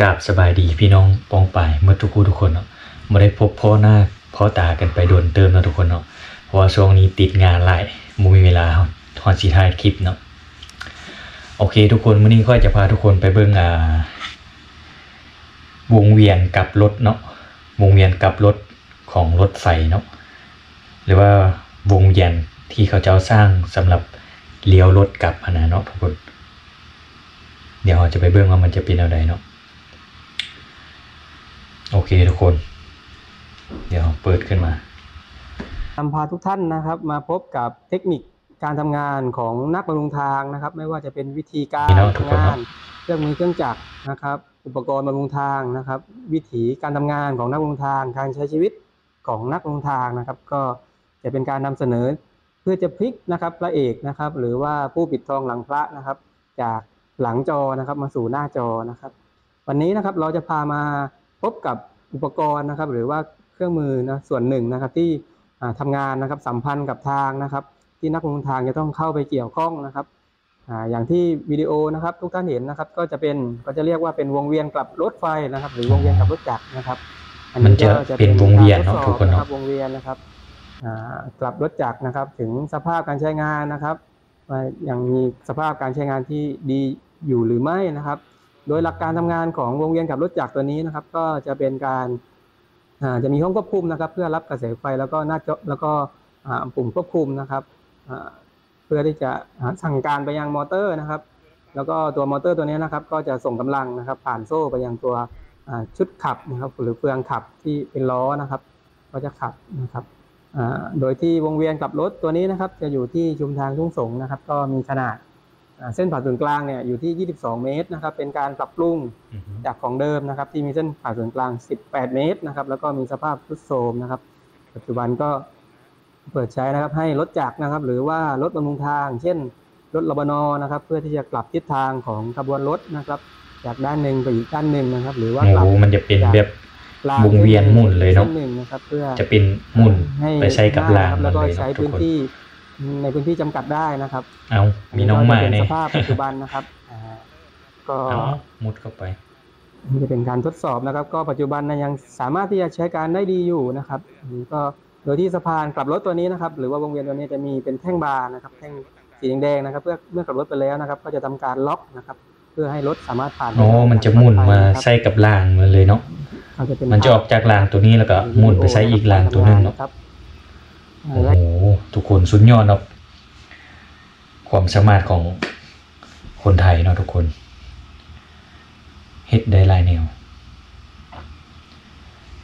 กราบสบายดีพี่น้องปองป่ายเมื่อทุกคู่ทุกคนเนาะไม่ได้พบพ่อหน้าพ่อตากันไปโดนเติมเนาะทุกคนเนาะเพราะว่าช่วงนี้ติดงานหลายบ่มีเวลาทอนสีถ่ายคลิปเนาะโอเค ทุกคนมื้อนี้ก็จะพาทุกคนไปเบิ่งอ่าวงเวียนกลับรถเนาะวงเวียนกลับรถของรถไฟเนาะหรือว่าวงเวียนที่เขาเจ้าสร้างสำหรับเลี้ยวรถกลับนะเนาะทุกคน เดี๋ยวเราจะไปเบิ่งว่ามันจะเป็นอะไรเนาะ โอเคทุกคน เดี๋ยวเปิดขึ้นมานำพาทุกท่านนะครับ มาพบกับเทคนิคการทำงานของนักบำรุงทางนะครับ ไม่ว่าจะเป็นวิธีการพี่น้องทุกคนทำเนาะงาน เครื่องมือเครื่องจักรนะครับ อุปกรณ์บำรุงทางนะครับ วิถีการทำงานของนักบำรุงทาง การใช้ชีวิตของนักบำรุงทางนะครับ ก็จะเป็นการนำเสนอเพื่อจะพลิกนะครับพระเอกนะครับ หรือว่าผู้ปิดทองหลังพระนะครับ จากหลังจอนะครับมาสู่หน้าจอนะครับ วันนี้นะครับเราจะพามา พบกับอุปกรณ์นะครับ หรือว่าเครื่องมือนะส่วนหนึ่งนะครับที่อ่าทำางานนะครับสัมพันธ์กับทางนะครับ ที่นักลงทางจะต้องเข้าไปเกี่ยวข้องนะครับอ่าอย่างที่วิดีโอนะครับทุกท่านเห็นนะครับ ก็จะเป็นก็จะเรียกว่าเป็นวงเวียนกลับรถไฟนะครับ หรือวงเวียนกลับรถจักรนะครับมันจะก็เป็นวงเวียนเนอะกรทดสอบทุกคนเนอะรับวงเวียนนะครับอ่ากลับรถจักรนะครับ ถึงสภาพการใช้งานนะครับว่ายังมีสภาพการใช้งานที่ดีอยู่หรือไม่นะครับ โดยหลักการทำงานของวงเวียนกับรถจักรตัวนี้นะครับ ก็จะเป็นการจะมีห้องควบคุมนะครับ เพื่อรับกระแสไฟแล้วก็หน้าจอแล้วก็ปุ่มควบคุมนะครับเพื่อที่จะสั่งการไปยังมอเตอร์นะครับ แล้วก็ตัวมอเตอร์ตัวนี้นะครับ ก็จะส่งกำลังนะครับ ผ่านโซ่ไปยังตัวชุดขับนะครับ หรือเฟืองขับที่เป็นล้อนะครับ ก็จะขับนะครับโดยที่วงเวียนกลับรถตัวนี้นะครับ จะอยู่ที่ชุมทางทุ่งสงนะครับ ก็มีขนาด เส้นผ่าศูนย์กลางเนี่ยอยู่ที่ 22 เมตรนะครับเป็นการปรับปรุงจากของเดิมนะครับ ที่มีเส้นผ่าศูนย์กลาง 18 เมตรนะครับ แล้วก็มีสภาพทรุดโทรมนะครับ ปัจจุบันก็เปิดใช้นะครับให้รถจักรนะครับ หรือว่ารถบำรุงทาง เช่นรถรบนนะครับ เพื่อที่จะกลับทิศทางของขบวนรถนะครับ จากด้านหนึ่งไปอีกด้านหนึ่งนะครับ หรือว่าโอ้กลับโหมันจะเป็นแบบรางวงเวียนหมุนเลยเนอะส้หนึ่งนะครับเพื่อจะเป็นหมุนให้ไปใช้กับรางหมัน้นครับแล้วก็เลยใช้เนาะทุกพื้นคนที่ ในพื้นที่จำกัดได้นะครับ เอามีน้องมาอัเนี่ก็ยจะเป็นสภาพปัจจุบันนะครับอ่าก็เอามุดเข้าไปนี่จะเป็นการทดสอบนะครับ ก็ปัจจุบันนะยังสามารถที่จะใช้การได้ดีอยู่นะครับอันนี้ก็โดยที่สะพานกลับรถตัวนี้นะครับ หรือว่าวงเวียนตัวนี้จะมีเป็นแท่งบาร์นะครับแท่งสีแดงๆนะครับ เพื่อเมื่อกลับรถไปแล้วนะครับ ก็จะทำการล็อกนะครับ เพื่อให้รถสามารถผ่านไปอ๋อมันจะหมุนมาได้นะครับใส่กับรางมันเลยเนาะก็จะเป็นมันจะออกจากรางตัวนี้แล้วก็หมุนไปใส่อีกรางตัวหนึงเนาะครับโอ้โห ทุกคนสุดยอดเนาะความสามารถของคนไทยเนาะทุกคนเฮ็ดได้หลายแนว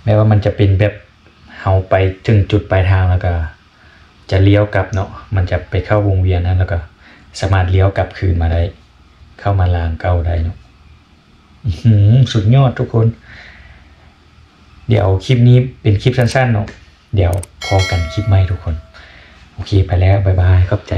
แม้ว่ามันจะเป็นแบบเฮาไปถึงจุดปลายทางแล้วก็ จะเลี้ยวกลับเนาะมันจะไปเข้าวงเวียนนั้นแล้วก็ สามารถเลี้ยวกลับคืนมาได้ เข้ามาลางเก่าได้เนาะสุดยอดทุกคน เดี๋ยวคลิปนี้เป็นคลิปสั้นๆเนาะเดี๋ยวพอกันคลิปใหม่ทุกคน โอเคไปแล้วบายบายขอบใจ